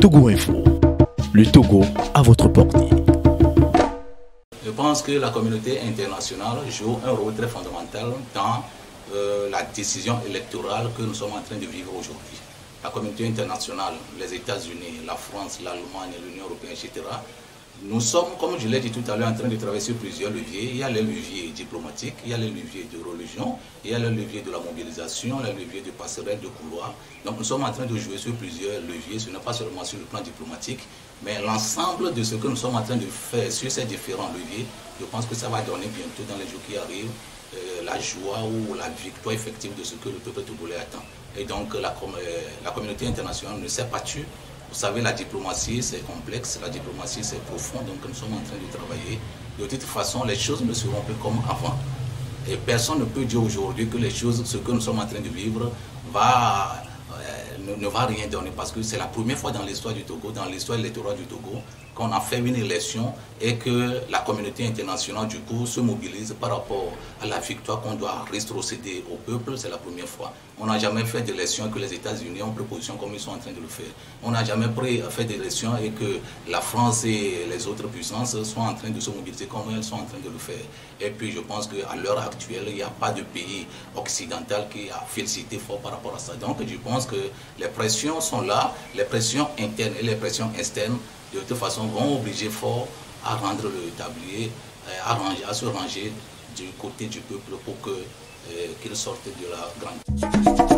Togo Info. Le Togo à votre portée. Je pense que la communauté internationale joue un rôle très fondamental dans euh, la décision électorale que nous sommes en train de vivre aujourd'hui. La communauté internationale, les États-Unis, la France, l'Allemagne, l'Union européenne, etc., nous sommes, comme je l'ai dit tout à l'heure, en train de travailler sur plusieurs leviers. Il y a les leviers diplomatiques, il y a les leviers de religion, il y a les leviers de la mobilisation, les leviers de passerelle, de couloir. Donc nous sommes en train de jouer sur plusieurs leviers, ce n'est pas seulement sur le plan diplomatique, mais l'ensemble de ce que nous sommes en train de faire sur ces différents leviers, je pense que ça va donner bientôt dans les jours qui arrivent euh, la joie ou la victoire effective de ce que le peuple togolais attend. Et donc la, euh, la communauté internationale ne s'est pas tue vous savez, la diplomatie, c'est complexe, la diplomatie, c'est profond, donc nous sommes en train de travailler. De toute façon, les choses ne seront plus comme avant. Et personne ne peut dire aujourd'hui que les choses, ce que nous sommes en train de vivre, va, ne, va rien donner. Parce que c'est la première fois dans l'histoire du Togo, dans l'histoire électorale du Togo, qu'on a fait une élection et que la communauté internationale, du coup, se mobilise par rapport à la victoire qu'on doit rétrocéder au peuple. C'est la première fois. On n'a jamais fait d'élection que les États-Unis ont proposition comme ils sont en train de le faire. On n'a jamais fait d'élection et que la France et les autres puissances sont en train de se mobiliser comme elles sont en train de le faire. Et puis je pense qu'à l'heure actuelle, il n'y a pas de pays occidental qui a félicité fort par rapport à ça. Donc je pense que les pressions sont là, les pressions internes et les pressions externes de toute façon, vont obliger fort à rendre le tablier, euh, à, se ranger du côté du peuple pour euh, qu'il sorte de la grande...